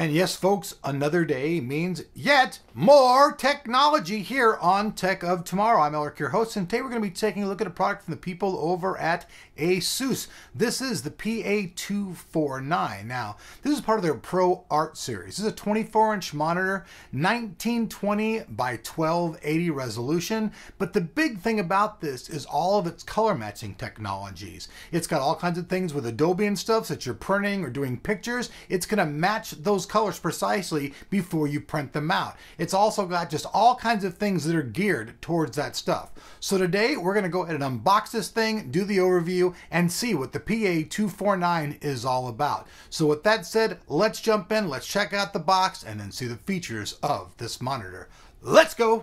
And yes, folks, another day means yet more technology here on Tech of Tomorrow. I'm Eric, your host, and today we're going to be taking a look at a product from the people over at ASUS. This is the PA249. Now, this is part of their Pro Art series. This is a 24 inch monitor, 1920 by 1280 resolution. But the big thing about this is all of its color matching technologies. It's got all kinds of things with Adobe and stuff that you're printing or doing pictures. It's going to match those colors precisely before you print them out. It's also got just all kinds of things that are geared towards that stuff. So today we're going to go ahead and unbox this thing, do the overview, and see what the PA249 is all about. So with that said, let's jump in, let's check out the box, and then see the features of this monitor. Let's go!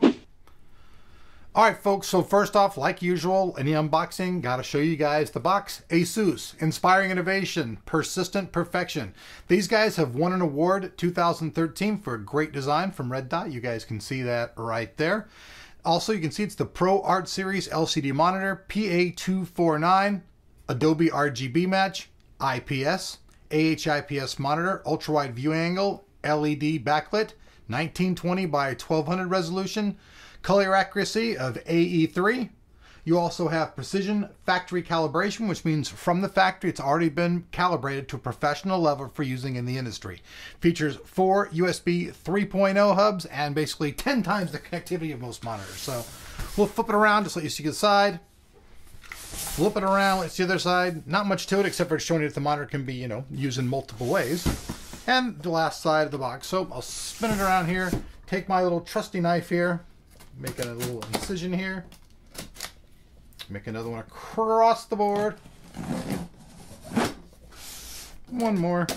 All right, folks, so first off, like usual, any unboxing, got to show you guys the box. ASUS, Inspiring Innovation, Persistent Perfection. These guys have won an award 2013 for a great design from Red Dot. You guys can see that right there. Also, you can see it's the Pro Art Series LCD monitor, PA249, Adobe RGB match, IPS, AHIPS monitor, ultra wide view angle, LED backlit, 1920 by 1200 resolution, color accuracy of AE3. You also have precision factory calibration, which means from the factory it's already been calibrated to a professional level for using in the industry. Features four USB 3.0 hubs and basically 10 times the connectivity of most monitors. So we'll flip it around just let you see the side. Flip it around, let's see the other side. Not much to it except for showing you that the monitor can be, you know, used in multiple ways. And the last side of the box. So I'll spin it around here, take my little trusty knife here, make a little incision here. Make another one across the board. One more.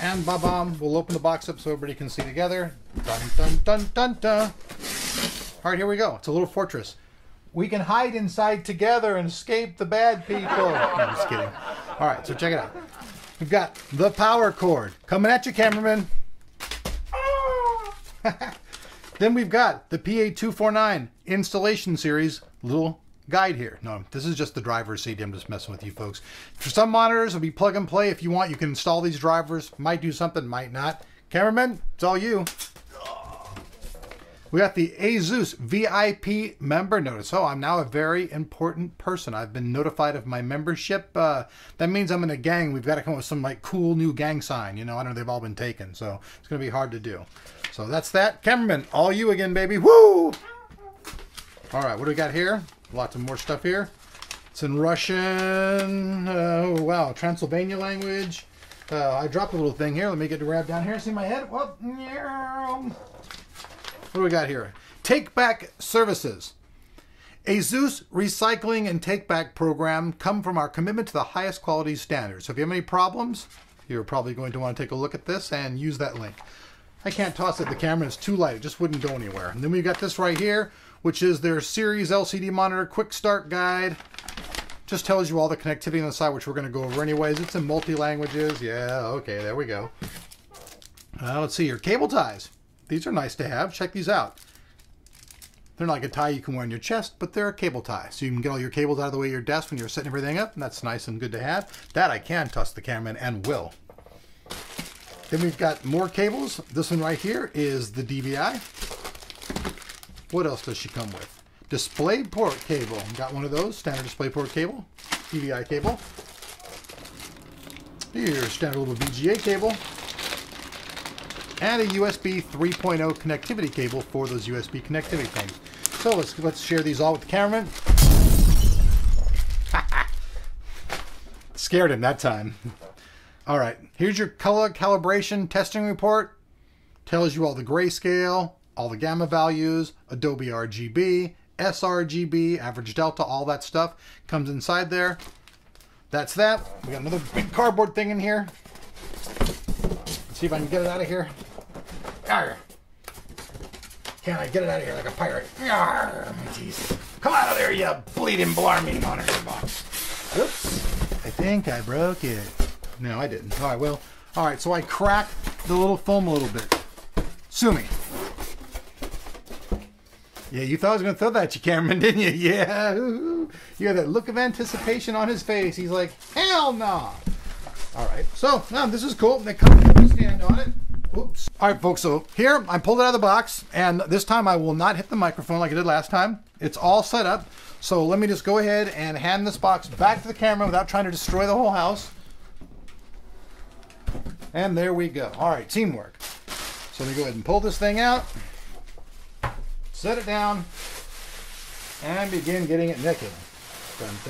And ba-bam, we'll open the box up so everybody can see together. Dun dun dun dun dun. All right, here we go. It's a little fortress. We can hide inside together and escape the bad people. I'm just kidding. All right, so check it out. We've got the power cord coming at you, cameraman. Then we've got the PA249 installation series little guide here. No, this is just the driver's seat. I'm just messing with you folks. For some monitors, it'll be plug and play. If you want, you can install these drivers. Might do something, might not. Cameraman, it's all you. We got the ASUS VIP member notice. Oh, I'm now a very important person. I've been notified of my membership. Uh, that means I'm in a gang. We've got to come up with some like cool new gang sign. You know, I don't know they've all been taken, so it's going to be hard to do. So that's that. Cameraman, all you again, baby. Woo! All right, what do we got here? Lots of more stuff here. It's in Russian. Oh, wow. Transylvania language. Uh, I dropped a little thing here. Let me get to grab down here. See my head? Well, what do we got here? Take Back Services. ASUS Recycling and Take Back program come from our commitment to the highest quality standards. So if you have any problems, you're probably going to want to take a look at this and use that link. I can't toss it. The camera is too light. It just wouldn't go anywhere. And then we've got this right here, which is their Series LCD monitor quick start guide. Just tells you all the connectivity on the side, which we're going to go over anyways. It's in multi-languages. Yeah, okay, there we go. Uh, let's see here. Cable ties. These are nice to have. Check these out. They're not like a tie you can wear on your chest, but they're a cable tie. So you can get all your cables out of the way of your desk when you're setting everything up, and that's nice and good to have. That I can toss the camera in and will. Then we've got more cables. This one right here is the DVI. What else does she come with? Display port cable. Got one of those, standard display port cable, DVI cable. Here's standard little VGA cable and a USB 3.0 connectivity cable for those USB connectivity things. So let's let's share these all with the cameraman. Scared him that time. All right, here's your color calibration testing report. Tells you all the grayscale, all the gamma values, Adobe RGB, sRGB, average delta, all that stuff comes inside there. That's that. We got another big cardboard thing in here. Let's see if I can get it out of here. Arr. Can I get it out of here like a pirate? Come out of there, you bleeding blarmy monitor box. Oops. I think I broke it. No, I didn't. All right, well, all right, so I cracked the little foam a little bit. Sue me. Yeah, you thought I was going to throw that at you, Cameron, didn't you? Yeah. You had that look of anticipation on his face. He's like, hell no. All right, so now this is cool. They come with a stand on it. Oops. All right, folks, so here I pulled it out of the box, and this time I will not hit the microphone like I did last time. It's all set up. So let me just go ahead and hand this box back to the camera without trying to destroy the whole house. And there we go. All right, teamwork. So let me go ahead and pull this thing out, set it down, and begin getting it naked.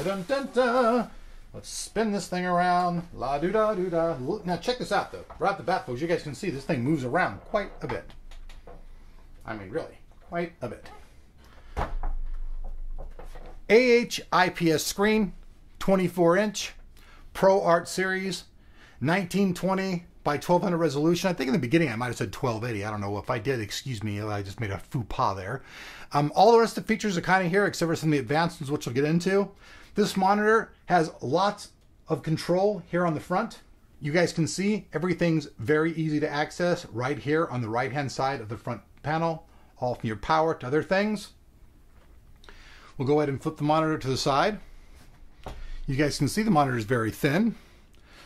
Dun, dun, dun. Let's spin this thing around. La doo da doo da. Now check this out though. Right off the bat, folks, you guys can see this thing moves around quite a bit. I mean, really, quite a bit. AH IPS screen, 24 inch, Pro Art Series, 1920 by 1200 resolution. I think in the beginning I might have said 1280. I don't know if I did. Excuse me. I just made a faux pas there. Um, all the rest of the features are kind of here, except for some of the advanced ones, which we'll get into. This monitor has lots of control here on the front. You guys can see everything's very easy to access right here on the right hand side of the front panel, all from your power to other things. We'll go ahead and flip the monitor to the side. You guys can see the monitor is very thin.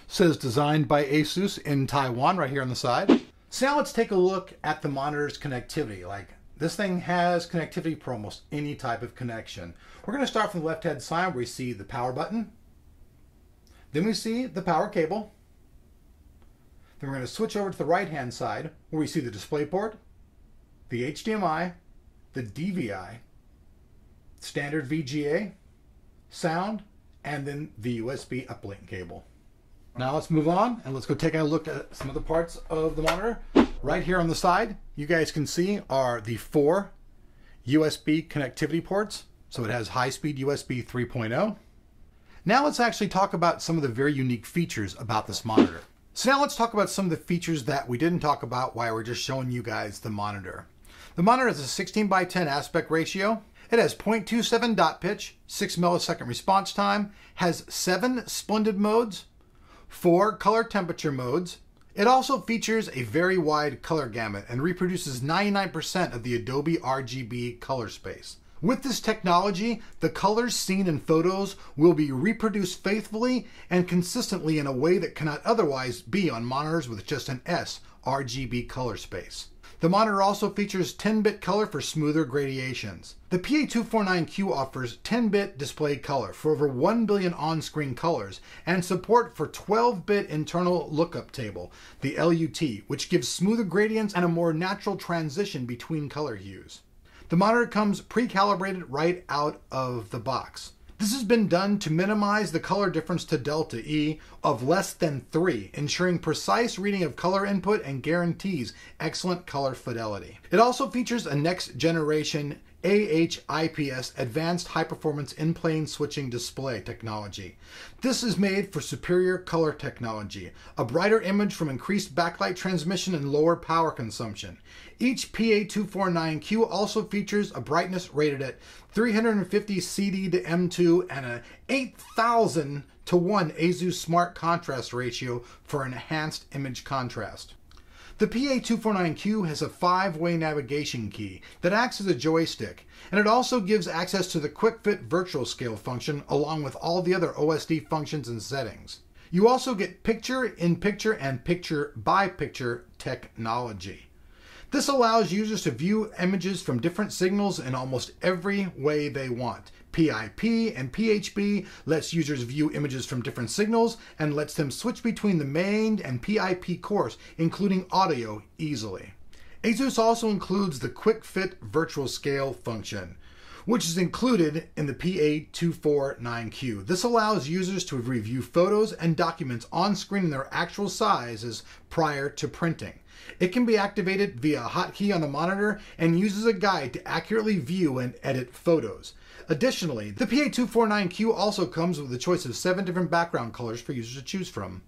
says designed by Asus in Taiwan right here on the side. So now let's take a look at the monitor's connectivity. Like this thing has connectivity for almost any type of connection. We're going to start from the left hand side where we see the power button. Then we see the power cable. Then we're going to switch over to the right hand side where we see the display port, the HDMI, the DVI, standard VGA, sound, and then the USB uplink cable. Now let's move on and let's go take a look at some of the parts of the monitor. Right here on the side, you guys can see are the four USB connectivity ports. So it has high-speed USB 3.0. Now let's actually talk about some of the very unique features about this monitor. So now let's talk about some of the features that we didn't talk about while we're just showing you guys the monitor. The monitor has a 16 by 10 aspect ratio. It has 0.27 dot pitch, 6 millisecond response time, has 7 splendid modes, 4 color temperature modes. It also features a very wide color gamut and reproduces 99% of the Adobe RGB color space. With this technology, the colors seen in photos will be reproduced faithfully and consistently in a way that cannot otherwise be on monitors with just an S RGB color space. The monitor also features 10-bit color for smoother gradations. The PA249Q offers 10-bit display color for over 1 billion on-screen colors and support for 12-bit internal lookup table, the LUT, which gives smoother gradients and a more natural transition between color hues. The monitor comes pre-calibrated right out of the box. This has been done to minimize the color difference to delta E of less than 3, ensuring precise reading of color input and guarantees excellent color fidelity. It also features a next generation AHIPS Advanced High Performance In Plane Switching Display technology. This is made for superior color technology, a brighter image from increased backlight transmission and lower power consumption. Each PA249Q also features a brightness rated at 350 CD to M2 and a 8000 to 1 ASUS Smart Contrast ratio for enhanced image contrast. The PA249Q has a five-way navigation key that acts as a joystick, and it also gives access to the Quick Fit virtual scale function along with all the other OSD functions and settings. You also get picture-in-picture and picture-by-picture technology. This allows users to view images from different signals in almost every way they want. PIP and PHB lets users view images from different signals and lets them switch between the main and PIP course, including audio, easily. ASUS also includes the Quick Fit Virtual Scale function, which is included in the PA249Q. This allows users to review photos and documents on screen in their actual sizes prior to printing. It can be activated via a hotkey on the monitor and uses a guide to accurately view and edit photos. Additionally, the PA249Q also comes with a choice of seven different background colors for users to choose from.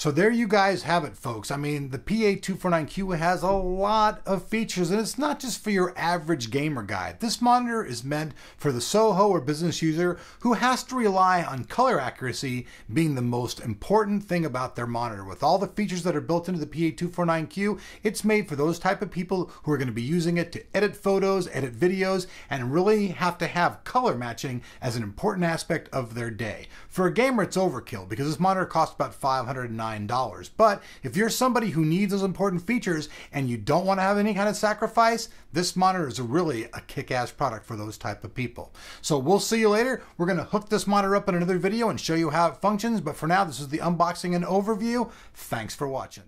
So there you guys have it, folks. I mean, the PA249Q has a lot of features, and it's not just for your average gamer guy. This monitor is meant for the Soho or business user who has to rely on color accuracy being the most important thing about their monitor. With all the features that are built into the PA249Q, it's made for those type of people who are going to be using it to edit photos, edit videos, and really have to have color matching as an important aspect of their day. For a gamer, it's overkill because this monitor costs about $509. But if you're somebody who needs those important features and you don't want to have any kind of sacrifice, this monitor is really a kick-ass product for those type of people. So we'll see you later. We're going to hook this monitor up in another video and show you how it functions. But for now, this is the unboxing and overview. Thanks for watching.